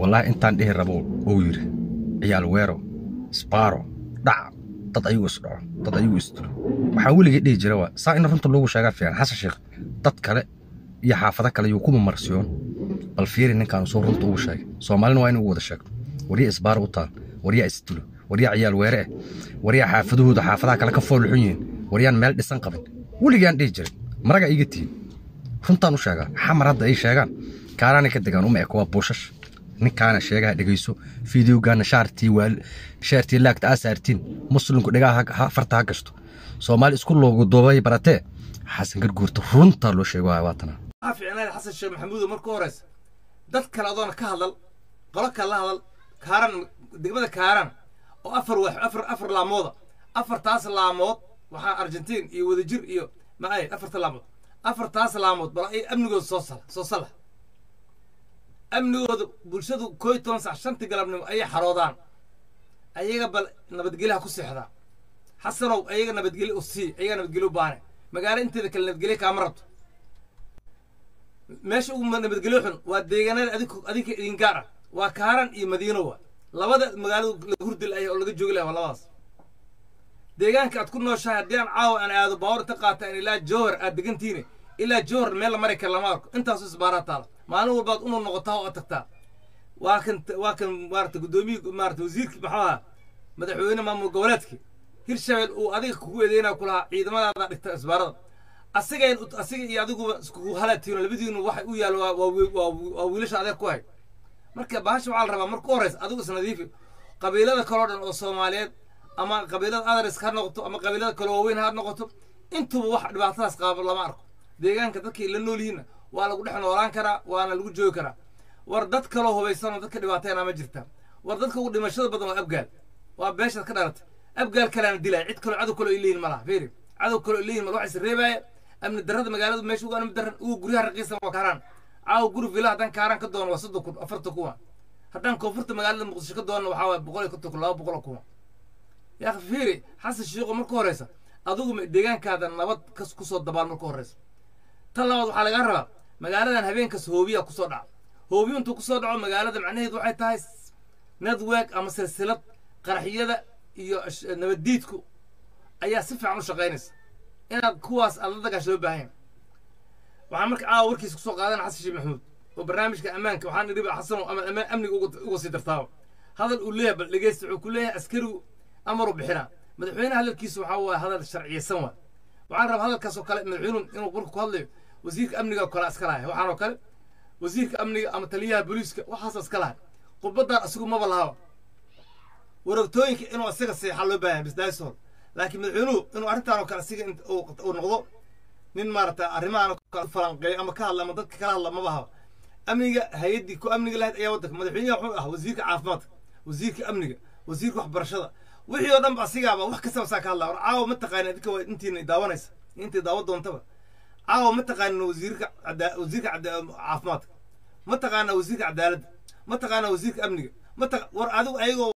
wallaahi intaan dhihi rabo uu yidhi ciyaal weero sbaaro dhaca dad ayuu isdhaco dad ayuu isdilo waxaan weligii dhihi jira waa saa in runta loogu sheegaa fiican xasan sheekh dad kale iyo xaafado kale yuu kuma marsiyoon bal fiiri ninkaan soo runta ugu sheegay soomaalina waa inuu wada sheegto waryaa isbaaro u taal waryaa isdilo waryaa ciyaal weere eh waryaa xaafadahooda xaafadaha kale ka foolxun yihiin waryaan meel dhisan qabin weligaan dhihi jiray maraga iga tihin runtaan u sheegaa xamar hadda ay sheegaan kaaraanay ka degaan uma eko waa buushash ninkaana sheegaha dhegayso fideogaana shaartii laagta aa saartiin muslimku dhigaha farta ha gashto. Soomaali isku loogu doobay baratee xasan garguurta runtaa loo sheego waatana waxaa fiicnayd xasan sheekh maxamuudo marka horeysa dad kale adoona ka hadal qolo kale la hadal kaaran degmada kaaran oo afar wax afar afar laamooda afartaas laamood waxaa argentiin iyo wadajir iyo maay afarta laamood afartaas laamood bal amnigooda soo sala soo sala amnigooda bulshadu koo iyo toban sac shantii galabnimo ayay xaroodaan. Ayaga bal nabadgelyaha ku seexdaa xasanow ayaga nabadgelye u sii ayaga nabadgelye u baane magaalo inteeda kale nabadgelye kaama rabto. Meesha ugu nabadgelyo xun waa deegaanada adinka idin gaar ah. Waa kaaran iyo madiino waa labada magaaladu laga hurdi lahay oo laga joogi lahay waa labadaas. Deegaanka aad ku nooshahay haddii aan caawa aan aado baawar ta qaata ilaa jowhar aad degantiine ilaa jowhar meel la mari kara lama arko. Intaasu isbaaraa taala maalin walbaad unu noqotaa oo tagtaa. Waa kan waa kan maarata guddoomiyi maarata wasiirki maxuu madaxweyne maamul goboleedki hirshabeel uu adiga kugu eedeynaa ku lahaa ciidamadaada dhigta isbaarada asigayn asiga iyo adiguba iskugu halatiino labadiinu waxay u yaalo waa wiilasha adeer ku hay marka bahasha waxaa la rabaa marka u horeysa adigu isnadiifi qabiilada kaloo dhan oo soomaaliyeed ama qabiilada adarisk ha noqoto ama qabiilada kale waaweyn ha noqoto intuba wax dhibaatadaas qaabo lama arko. Deegaanka dadkay la nool yihiinna waa lagu dhex noolaan karaa waana lagu joogi karaa. War dad kaloo hubaysan oo dadka dhibaateena ma jirta. War dadka ugu dhimashada badan waa abgaal. Waa beeshaad ka dhalatay abgaal kaleana dilaya cid kaloo cadow kaloo ay leeyihiin malaha fiiri. Cadow kaloo ay leeyihiin mal waxa is reebaya amni darrada magaaladu meesha ugu amni darran ugu guryaha raqiisan waa kaaraan. Caawa guri villa haddaan kaaraan ka doono waa soddon kun afartan kuwa haddaan koonfurta magaalada muqdisho ka doonno waxaa waaya boqol iyo konton kun laba boqol oo kuwa yaa fiiri xasan shiiqo marka horeysa adigu deegaankaada nabad kas ku soo dabaal marka horeysa tan labaad waxaa lagaa rabaa magaaladan habeenkas hoobiya ku soo dhaca hoobiyu intuu ku soo dhaco magaalada macnaheedu waxay tahay network ama silsilad qaraxyada iyo nabaddiidku ayaa si fiican u shaqaynaysa. Inaad kuwaas aad la dagaasho loo baahan waxaan marka caawa warkiisa ku soo qaadana xasan sheekh maxamuud oo barnaamijka ammaanka waxaan idhi xasano ama amniga uga sii dartaaba. Hadal uu leeyahay bal dhegeysta wuxuu ku leeyahay askarigu amaru bixinaa. Madaxweyne hadalkiisa waxaa waaye hadal sharciyeysan waay. Waxaan rabaa hadalkaas oo kale madaxweynuhu inuu marka ku hadlayo wasiirka amniga kale iska lahay waxaan oo kale wasiirka amniga ama taliyaha booliiska waxaas iska lahay khudbadan asigu maba lahaba wareegtooyinka inuu asiga seexa loo baahan bisdaaysool laakiin madaxweynuhu inuu arrintaan oo kale asiga uu noqdo nin maarata arrimahan falanqeeyo ama ka hadla ama dadka kala hadla maba haba amniga hay'addii ku amniga lahayd ayaa waddanka madaxweynaha wuxuu ah wasiirka caafimaadka wasiirka amniga wasiirka waxbarashada. Wixii oo dhan ba asigaaba wax kastaba saa ka hadlaa. War caawa ma taqaanin idinka waa intiina daawanaysa intay daawa doontaba caawa ma taqaanin wasiirka wasiirka caafimaadka. Ma taqaana wasiirka cadaaladda ma taqaana wasiirka amniga. War adigu ayagoo